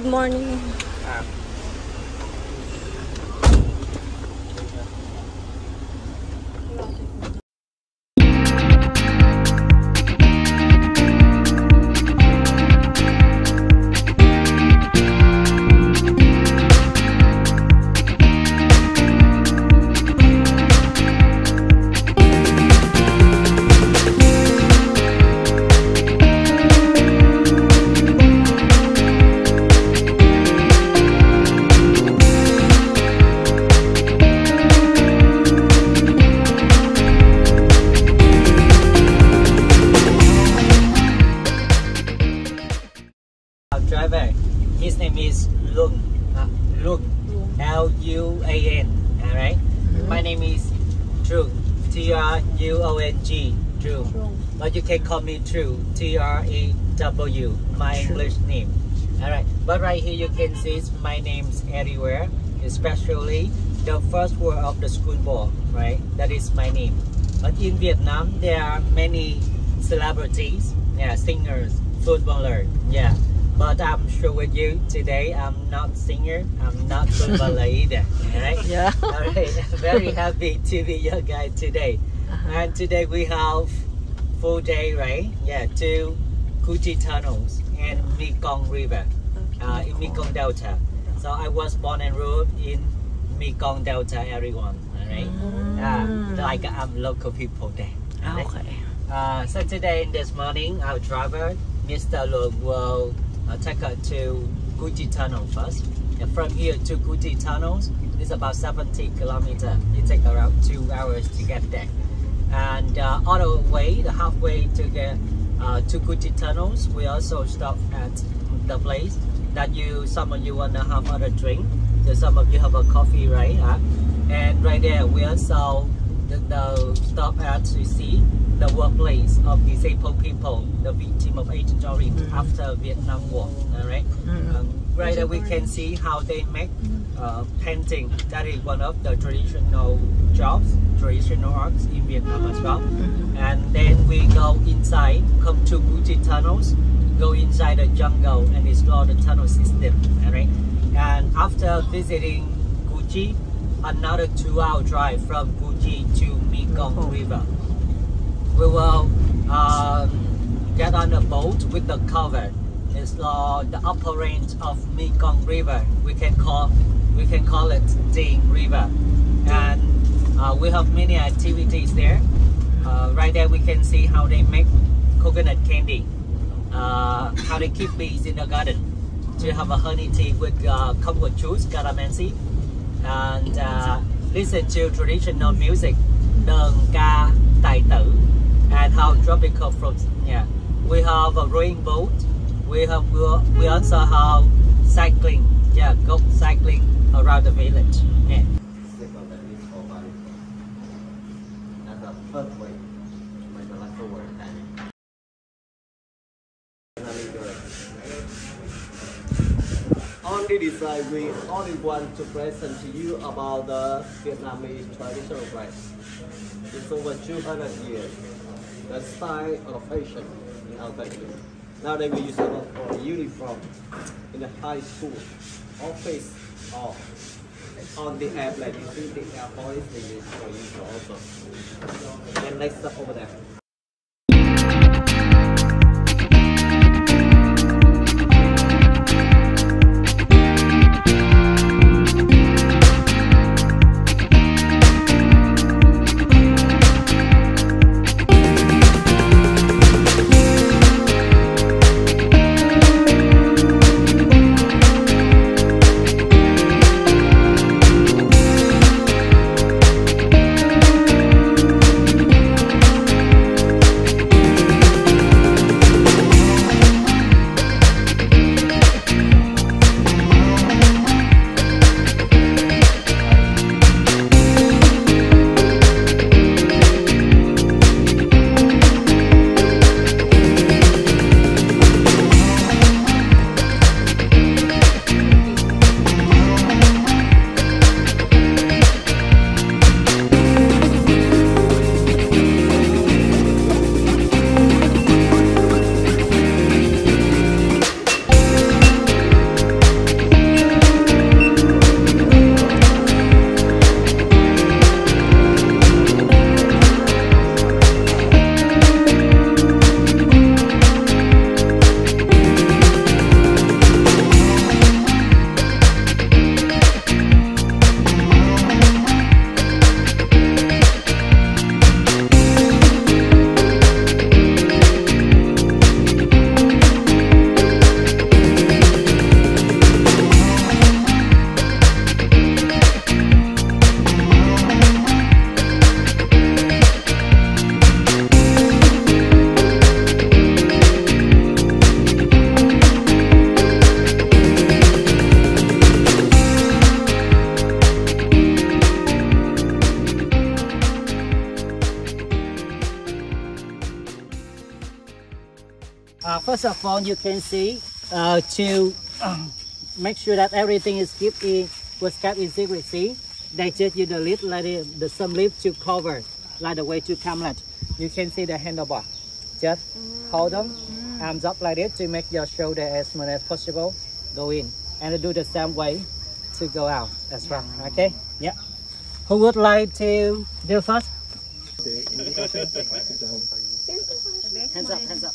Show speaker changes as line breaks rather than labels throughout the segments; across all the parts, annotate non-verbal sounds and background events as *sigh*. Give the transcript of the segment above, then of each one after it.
Good morning.
Is Luan. Uh, Luan. L U A N. Alright. My name is True. T R U O N G. True. But you can call me True. T R E W. My English name. Alright. But right here you can see my names everywhere, especially the first word of the school board. Right. That is my name. But in Vietnam, there are many celebrities, yeah, singers, footballer, yeah. But I'm sure with you today, I'm not singer, I'm not footballer *laughs* either. Alright?
Yeah.
Alright. Very happy to be your guide today. And today we have full day, right? Yeah, to Cu Chi tunnels and Mekong River, uh, in Mekong Delta. So I was born and grew up in Mekong Delta, everyone. Alright? Uh, like I'm local people there. alright?
Okay.
Uh, so today in this morning, our driver, Mr. Luan, will uh, take us to Cu Chi Tunnel first. And from here to Cu Chi Tunnels is about 70 kilometers. It takes around two hours to get there. And uh, on the way, the halfway to get uh, to Cu Chi Tunnels, we also stop at the place that you, some of you wanna have other drink. So some of you have a coffee, right? Huh? And right there, we also the, the stop at to see the workplace of disabled people, the victim of Agent Orange after Vietnam War. All right? um, right there we can see how they make uh, painting. That is one of the traditional jobs, traditional arts in Vietnam as well. And then we go inside, come to Cu Chi tunnels, go inside the jungle and explore the tunnel system. All right? And after visiting Cu Chi, another two-hour drive from Cu Chi to Mekong River. We will um, get on a boat with the cover. It's uh, the upper range of Mekong River. We can call we can call it Ding River, and uh, we have many activities there. Uh, right there, we can see how they make coconut candy, uh, how they keep bees in the garden, to have a honey tea with uh, coconut juice, calamansi, and uh, listen to traditional music, đờn ca, tài tử, and how tropical fruits. Yeah, we have a rowing boat. We have we also have cycling. Yeah, go cycling around the village. Yeah.
On the design, we only want to present to you about the Vietnamese traditional dress. It's over 200 years. The style of fashion in our country. Nowadays we use it for uniform in the high school, office, or on the airplane. You see the airport they use for you also. And next up over there.
First you can see uh, to um, make sure that everything is kept in was kept in secrecy. They just use the lid like the, the some lid to cover, like the way to camelot. You can see the handlebar. Just hold them, arms up like this to make your shoulder as smooth as possible. Go in and do the same way to go out as well. Okay? Yeah. Who would like to do first? *laughs* Hands up, hands up.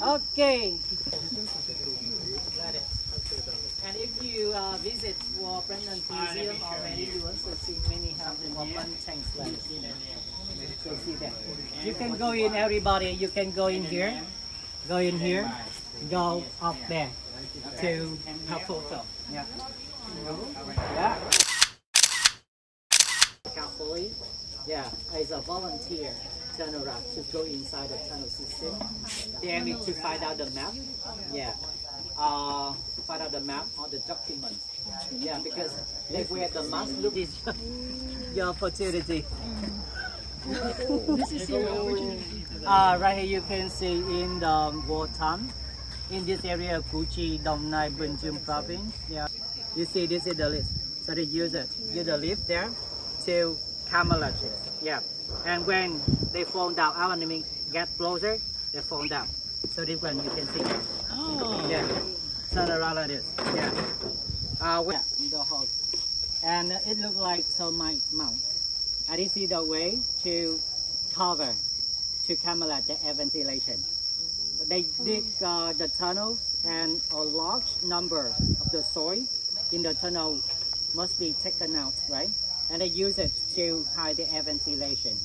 Okay. Got it. And if you uh, visit War Remnant Museum already, you also see many have the woman tanks like you know. You can see that. You can go in, everybody. You can go in here, go in here, go up there to have photo. Yeah. Yeah. Yeah, as a volunteer, around to go inside the tunnel system. Then need to find out the map. Yeah. Uh, find out the map or the documents. Yeah, because they wear the mask. Look, this *laughs* your opportunity.
This is your opportunity.
Uh, right here you can see in the wartime, in this area, Cu Chi, Dong Nai, Binh Duong province. Yeah, you see this is the lift. So they use it, use the lift there to camouflage. Yeah, and when they fall down, our enemy get closer, they fall down. So this one you can see.
Oh.
Yeah, turn around like this. Yeah. Uh, well, the hole. And it looks like termite mouse. And this is the way to cover, to camouflage the air ventilation. They dig uh, the tunnels and a large number of the soil in the tunnel must be taken out, right? And they use it to hide the air ventilation.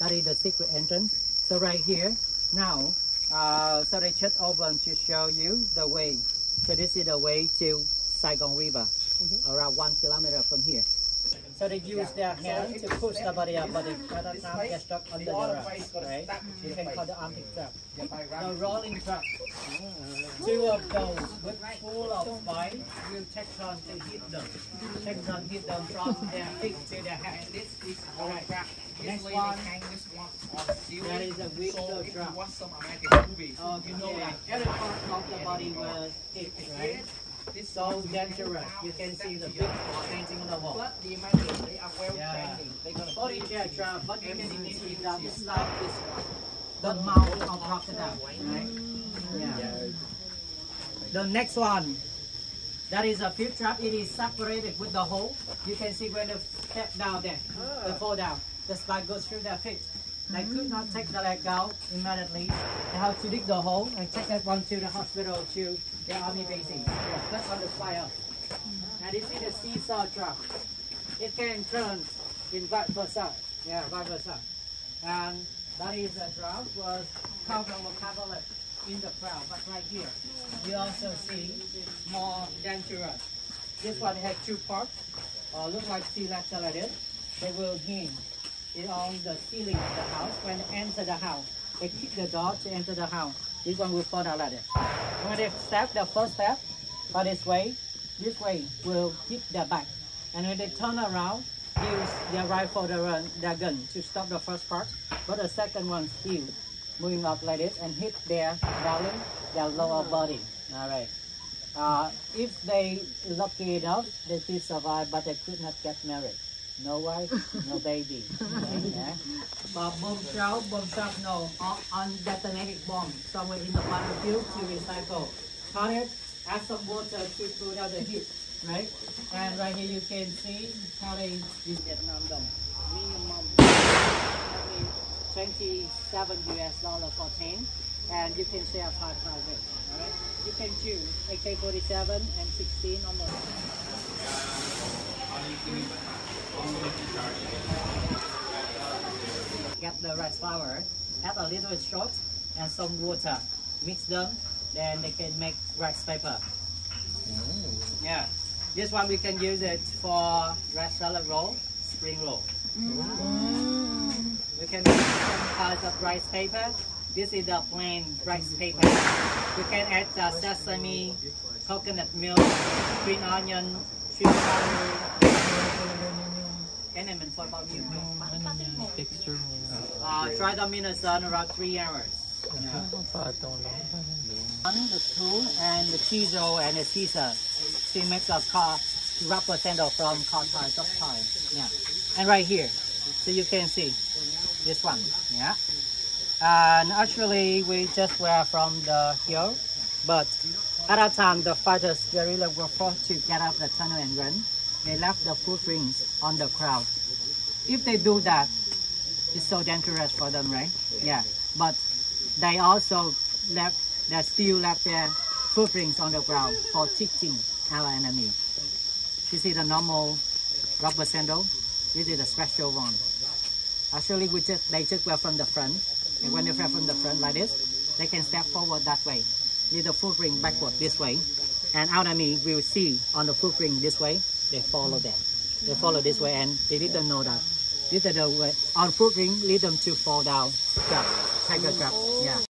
That is the secret entrance. So right here, now, uh, so they just open to show you the way. So this is the way to Saigon River, around one kilometer from here. So they use their hand to push the body up, but the other arm gets stuck under the rock, right? You can call the armpit trap. The rolling trap. Two of those with full of fire will take on to hit them. Take on hit them from their feet to their head.
This is
All
trap.
Next one.
they hang this one on ceiling.
That is a
So if you
trap.
watch some American movies,
Okay,
you know like
every part of the body was hit, right?
This
So dangerous. You can see the big painting on the wall.
But the Americans, they are well
Yeah.
training. They're
Body
teach you
trap, but you can see that
you.
like this one. Mm. The mouth of crocodile, right? Yeah. The next one, that is a field trap. It is separated with the hole. You can see when they step down there, they ah. fall down. The spike goes through their feet. They could not take the leg out immediately. They have to dig the hole and take that one to the hospital to the army bases. Yeah, that's on the fire. And this is the seesaw trap. It can turn in vice versa. Yeah, vice versa. And that is a trap was covered with cavalry in the crowd. But right here, you also see more dangerous. This one has two parts. Uh, look like sea letter like this. They will hinge it on the ceiling of the house. When they enter the house, they kick the door to enter the house. This one will fall down like this. When they step the first step, by this way, this way will hit their back. And when they turn around, use their rifle, their, run, gun to stop the first part. But the second one still moving up like this and hit their belly, their lower body. All right. Uh, if they lucky enough, they still survive, but they could not get married. No wife, no baby. *laughs* Bomb shell, bomb shell, no. Or undetonated bomb somewhere in the battlefield to recycle. It, add some water to cool down the heat, right? And right here you can see how they Vietnam dong. Minimum I mean, 27 US dollar for 10 and you can share 5 private, alright? You can choose AK-47 and 16 almost. Get the rice flour, add a little salt and some water. Mix them, then they can make rice paper. Yeah. This one we can use it for rice salad roll, spring roll. We can make different kinds of rice paper. This is the plain rice paper. We can add uh, sesame, coconut milk, green onion, sweet powder, and then for about you.
Ano texture.
Uh, try them in the sun around three hours. Yeah. The two, and the chizo and the Caesar. She makes a car representative from Qatar, Thai. Yeah. And right here, so you can see this one. Yeah. And actually, we just were from the hill, but at that time, the fighters guerrilla were forced to get up the tunnel and run. They left the footprints on the crowd. If they do that, it's so dangerous for them, right? Yeah. But they also left, they still left their footprints on the ground for teaching our enemy. This is the normal rubber sandal. This is the special one. Actually, we just they just wear from the front. And when they wear from the front like this, they can step forward that way. Leave the footprint backward this way. And our enemy will see on the footprint this way. They follow that. They follow this way, and they didn't know that. This is the way on footprint lead them to fall down. Trap, tiger trap. Yeah.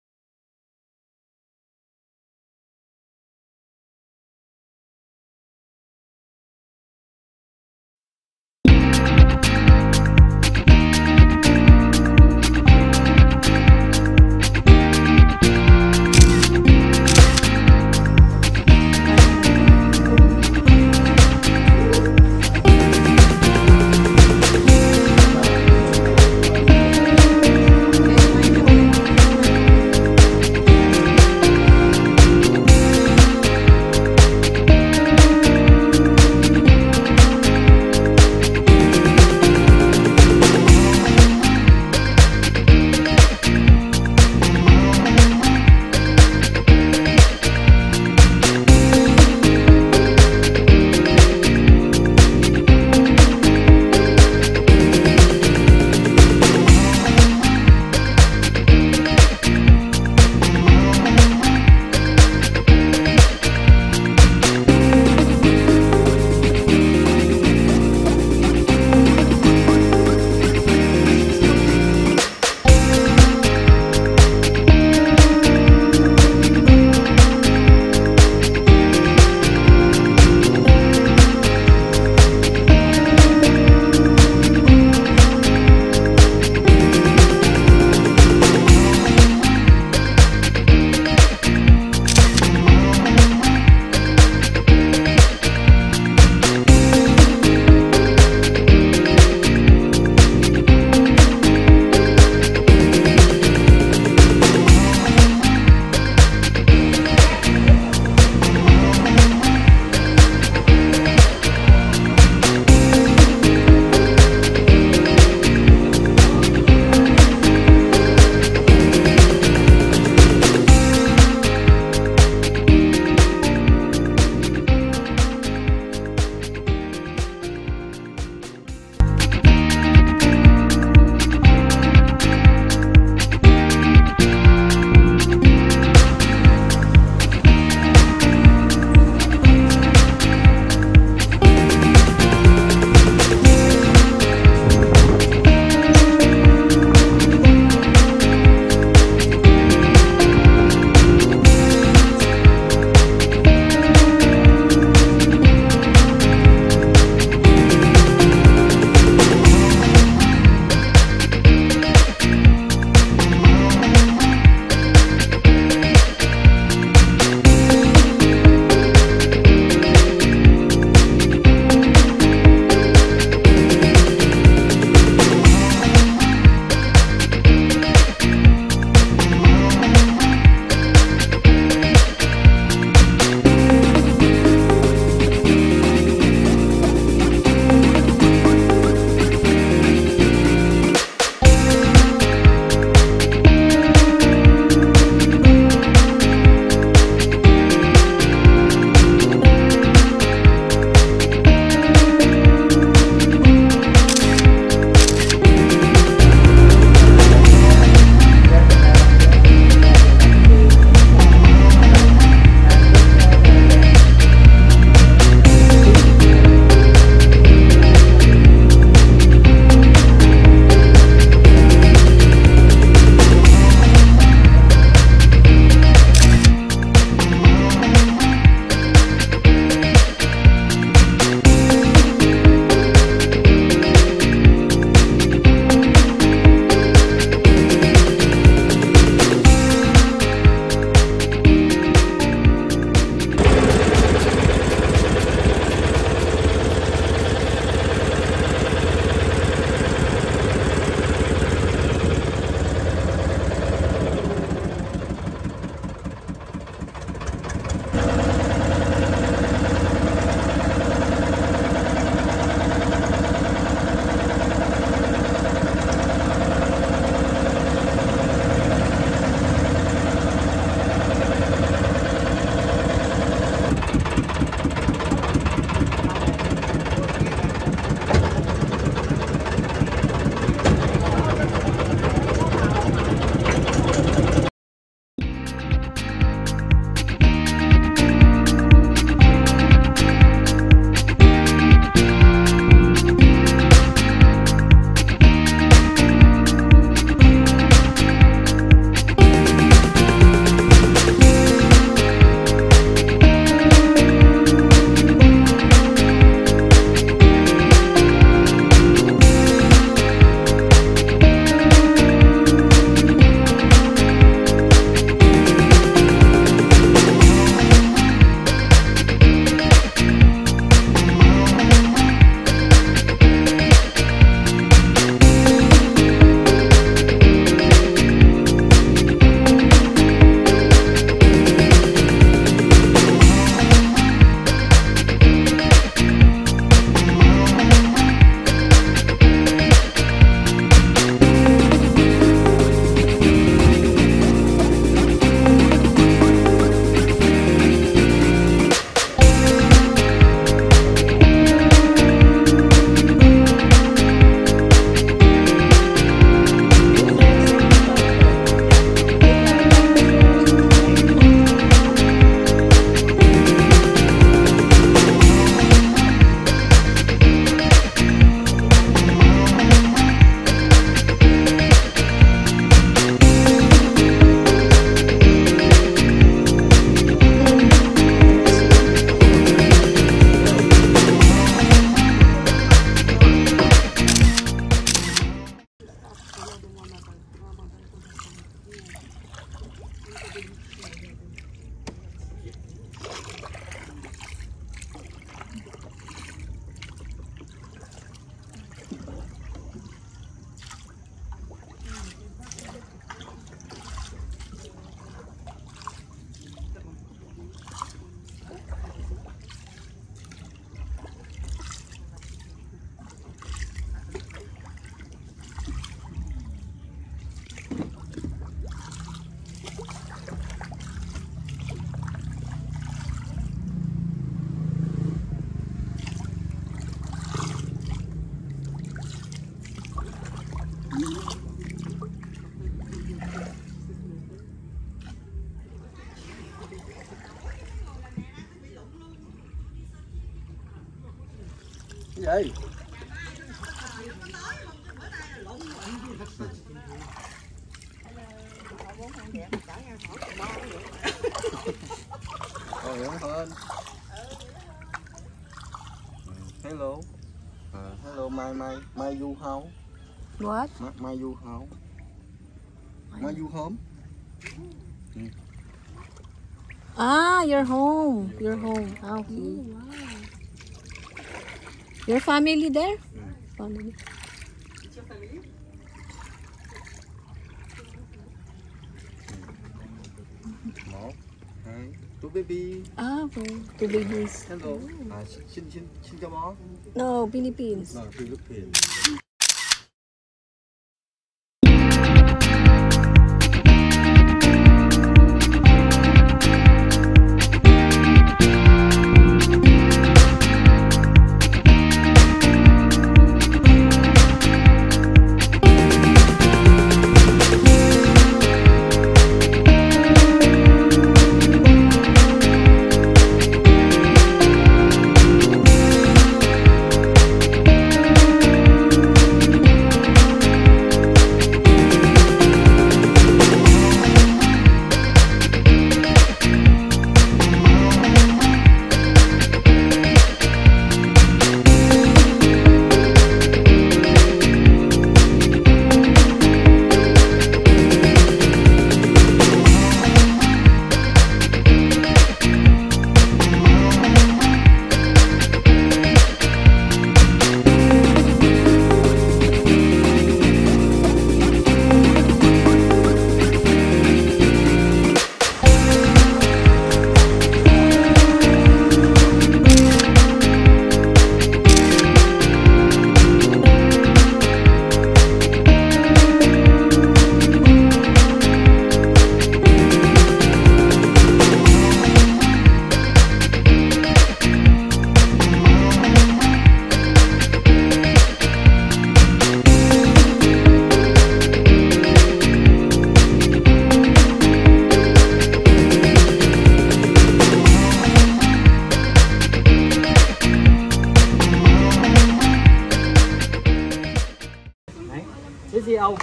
Vậy Ôi ổn hơn Hello uh, Hello my my my you how
What?
my, my you how My you home
Ah, you're home. You're home. Ah, okay. Your family there? Yeah. Family.
It's your family? Mom and two baby.
Ah, po. Two babies.
Hello. Ah, uh, Sin Sin Singamore?
No, Philippines.
No, Philippines.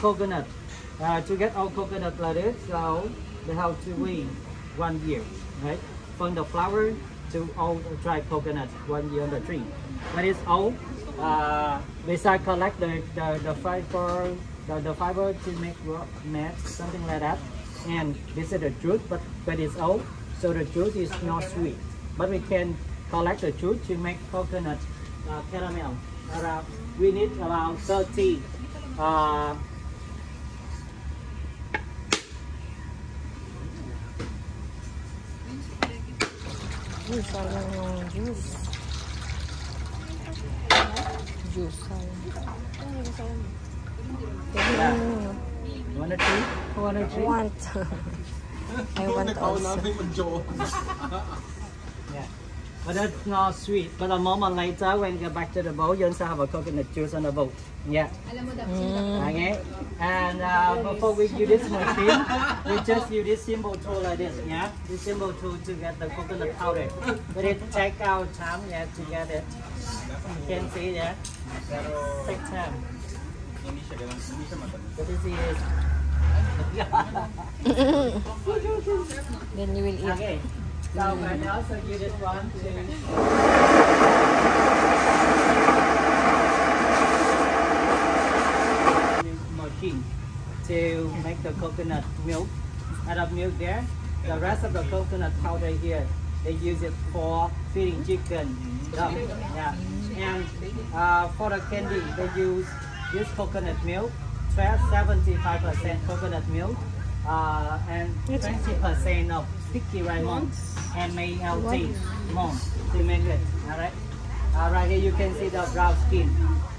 Coconut. Uh, to get our coconut this, so they have to wait one year, right? From the flower to all dry coconut, one year on the tree. When it's old, uh, start collect the, the, the fiber, the, the fiber to make rock mat, something like that. And this is the juice, but when it's old, so the juice is not sweet. But we can collect the juice to make coconut uh, caramel. Around, we need around 30 uh,
Uy, sayang yung juice. Juice, sayang.
Yeah.
Mm,
one or two, one or
I
three.
want. I want
Ikaw
also. *laughs*
namin mag-joke
Yeah. But that's not sweet. But a moment later, when you get back to the bowl, you also have a coconut juice on the bowl. Yeah.
Mm.
Okay. And uh, before we use this machine, we just use this simple tool like this. Yeah. This simple tool to get the coconut powder. But it take our time. Yeah, to get it. You can see that. yeah. Take time. But this is. *laughs*
Then you will eat.
Okay. So right now, so you just want to. machine to make the coconut milk. Add of milk there. The rest of the coconut powder here, they use it for feeding chicken. duck. Yeah. And uh, for the candy, they use this coconut milk, 75% coconut milk, uh, and 20% of sticky lemon and made LT mom to make it. All right. Uh, right here you can see the brown skin.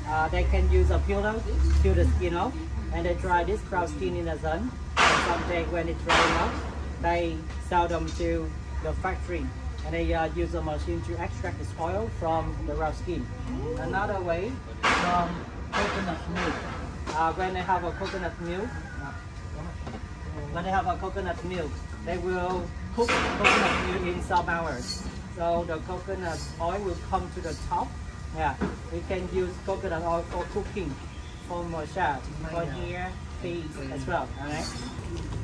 Uh, they can use a to peel the skin off, and they dry this brown skin in the sun. And someday when it's dry enough, they sell them to the factory, and they uh, use a machine to extract this oil from the raw skin. Another way from coconut milk. Uh, when they have a coconut milk, when they have a coconut milk, they will cook coconut milk in some hours. So the coconut oil will come to the top Yeah, we can use coconut oil for cooking for massage for here, feet as well. Alright.
trời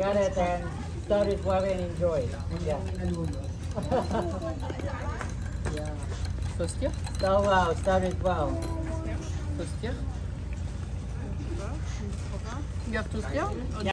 get it and start it well and enjoy. Yeah. yeah.
First year?
So well, start it well.
First year? You have to steer?